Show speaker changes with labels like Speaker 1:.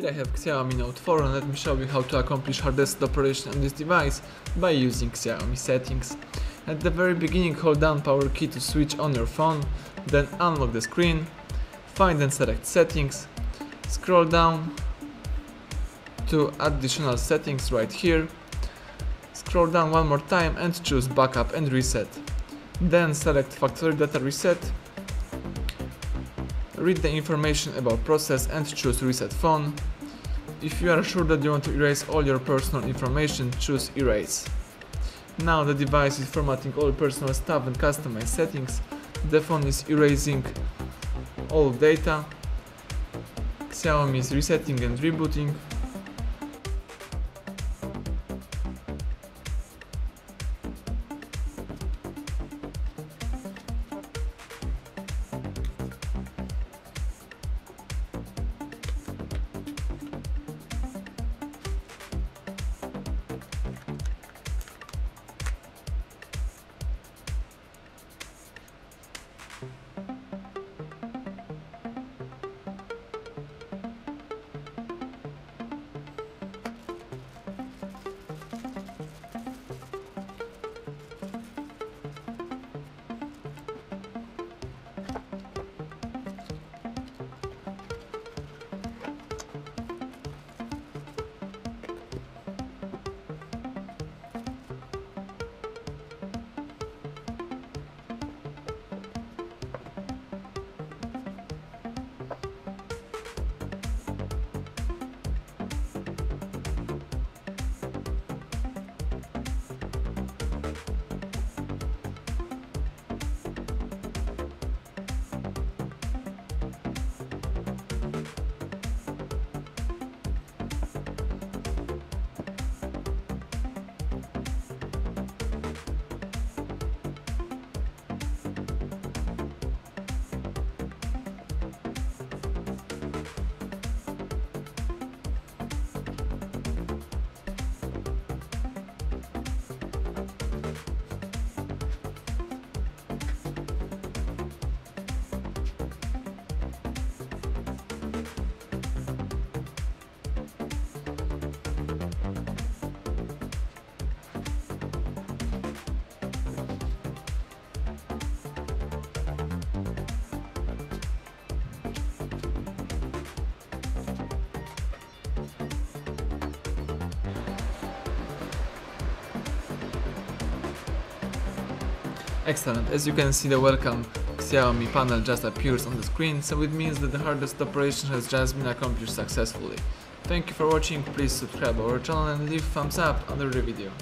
Speaker 1: Here I have Xiaomi Note 4 and let me show you how to accomplish hard hardest operation on this device by using Xiaomi settings. At the very beginning hold down power key to switch on your phone, then unlock the screen, find and select settings, scroll down to additional settings right here, scroll down one more time and choose backup and reset. Then select factory data reset read the information about process and choose reset phone. If you are sure that you want to erase all your personal information, choose erase. Now the device is formatting all personal stuff and customized settings. The phone is erasing all data. Xiaomi is resetting and rebooting. Excellent, as you can see the welcome Xiaomi panel just appears on the screen, so it means that the hard reset operation has just been accomplished successfully. Thank you for watching, please subscribe our channel and leave thumbs up under the video.